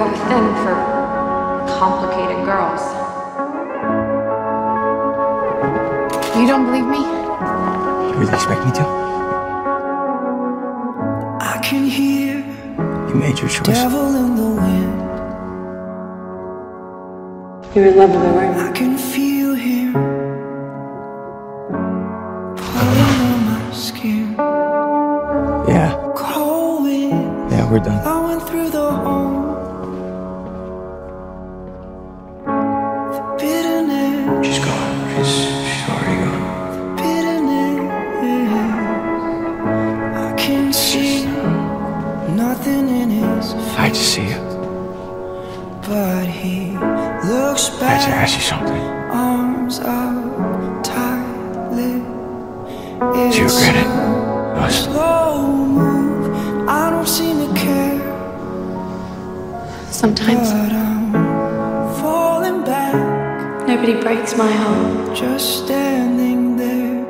have a thing for complicated girls. You don't believe me? You really expect me to? I can hear You made your choice. devil in the wind. You're in love with her, right? I can feel him pulling on my skin. Yeah, Cold yeah, we're done. blowing through the home. I had to see you. But he looks back. I had to ask you something. arms out tightly. Do you regret it? a Us? Slow move, I don't seem to care, Sometimes but I'm falling back, nobody breaks my heart. just standing there,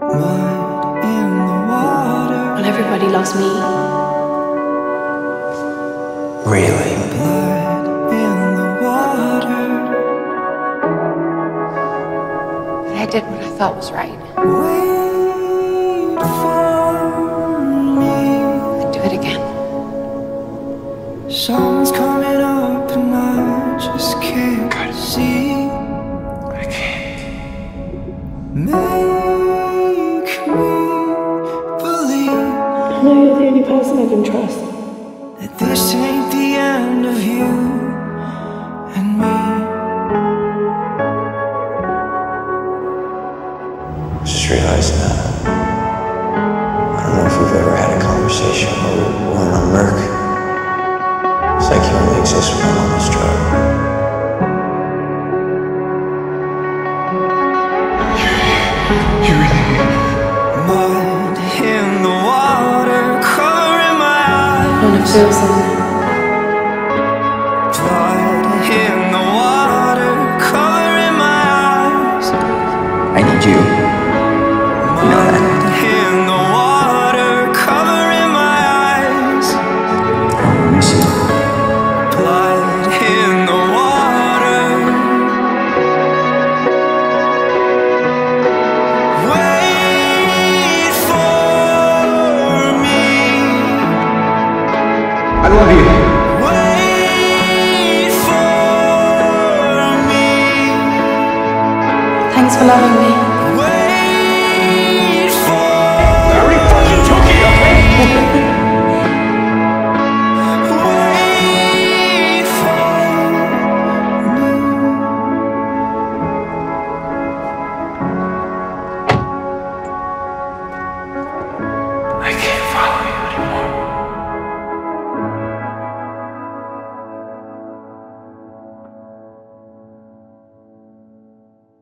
mud in the water, When everybody loves me. Really? blood in the water. But I did what I thought was right. Wait for me. I'd do it again. Something's coming up and I just can't God. see. I can't. Make me believe I know you're the only person I can trust. Just realized now. I don't know if we've ever had a conversation where we weren't on Merc. It's like you only exist when I'm on this drug. You really Mud in the water, covering I love you. Wait for me. Thanks for loving me.